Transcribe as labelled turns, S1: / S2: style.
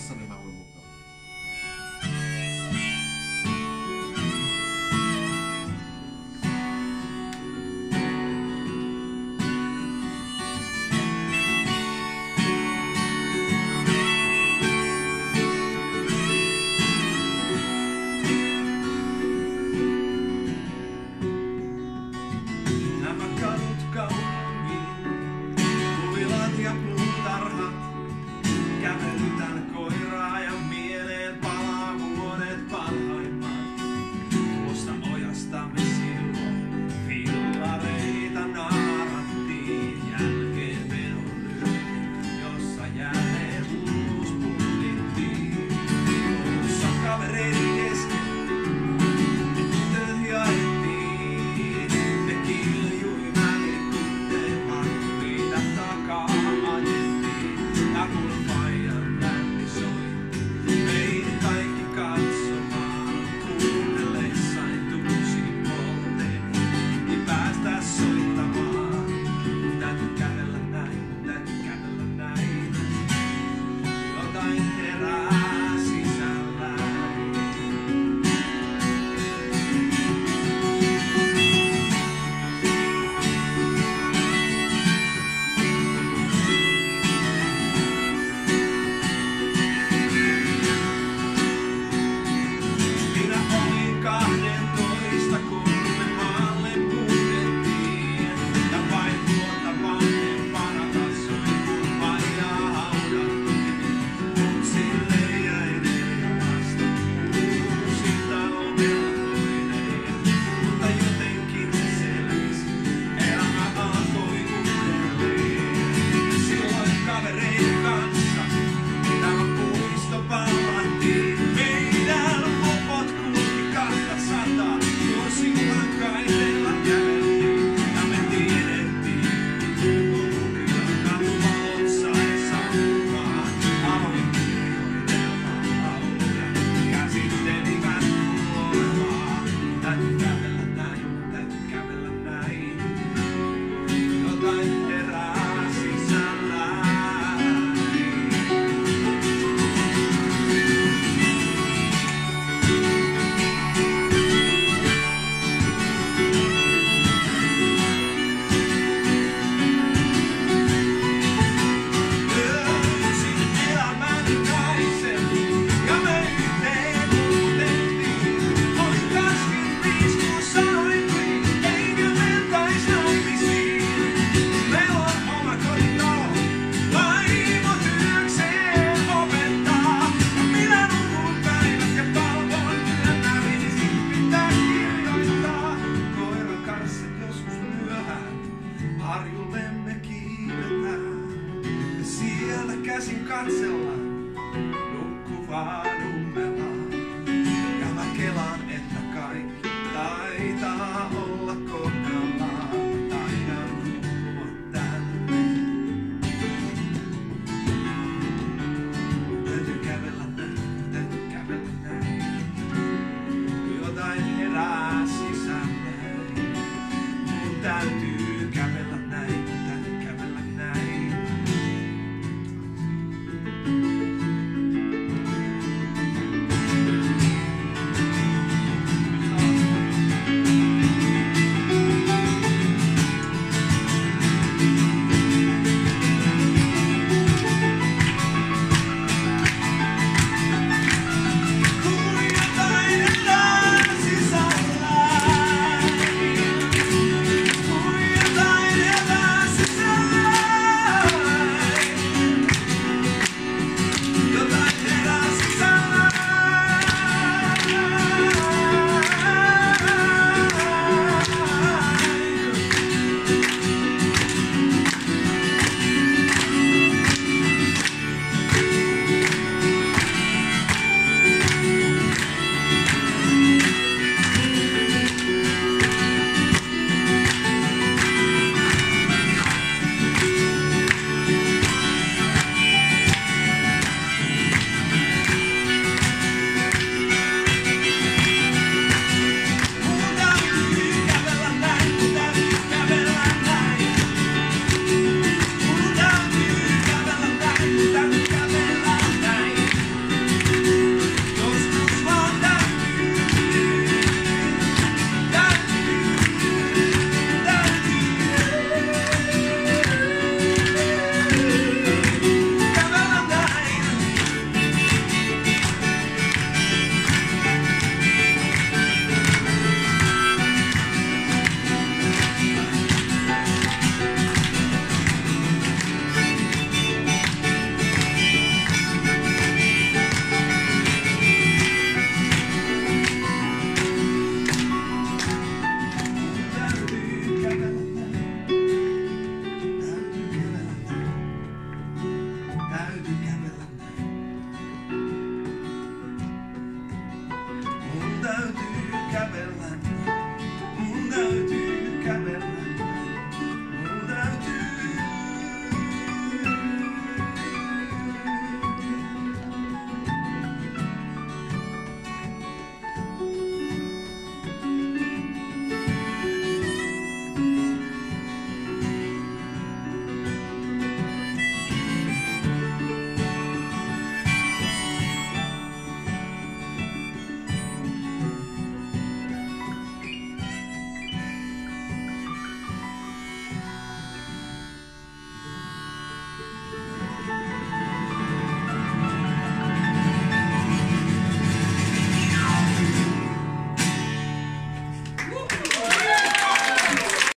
S1: 四零八会不会